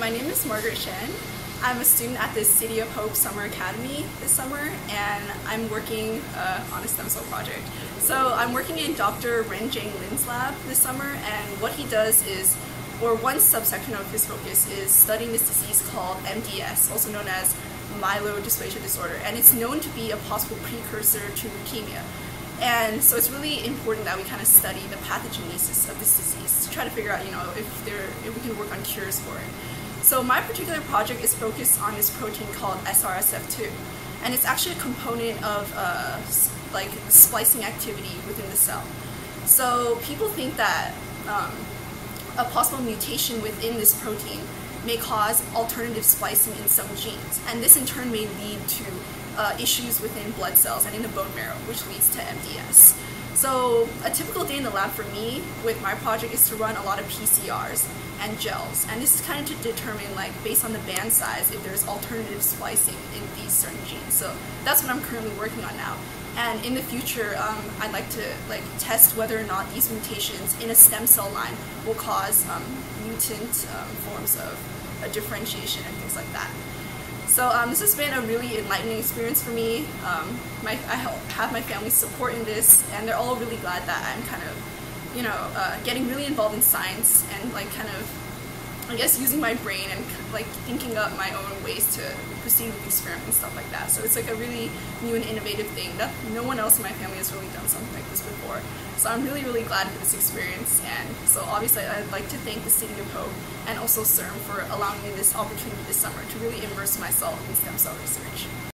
my name is Margaret Shen. I'm a student at the City of Hope Summer Academy this summer, and I'm working uh, on a stem cell project. So I'm working in Dr. Ren Jang Lin's lab this summer, and what he does is, or one subsection of his focus is studying this disease called MDS, also known as myelodysplasia disorder, and it's known to be a possible precursor to leukemia. And so it's really important that we kind of study the pathogenesis of this disease to try to figure out, you know, if there if we can work on cures for it. So my particular project is focused on this protein called SRSF2, and it's actually a component of uh, like splicing activity within the cell. So people think that um, a possible mutation within this protein may cause alternative splicing in some genes, and this in turn may lead to uh, issues within blood cells and in the bone marrow, which leads to MDS. So a typical day in the lab for me with my project is to run a lot of PCRs and gels, and this is kind of to determine, like, based on the band size, if there's alternative splicing in these certain genes. So that's what I'm currently working on now. And in the future, um, I'd like to like test whether or not these mutations in a stem cell line will cause um, mutant um, forms of a differentiation and things like that. So um, this has been a really enlightening experience for me. Um, my, I have my family's support in this, and they're all really glad that I'm kind of, you know, uh, getting really involved in science and like kind of I guess using my brain and like thinking up my own ways to proceed with the experiment and stuff like that. So it's like a really new and innovative thing that no one else in my family has really done something like this before. So I'm really, really glad for this experience. And so obviously I'd like to thank the City of Hope and also CIRM for allowing me this opportunity this summer to really immerse myself in stem cell research.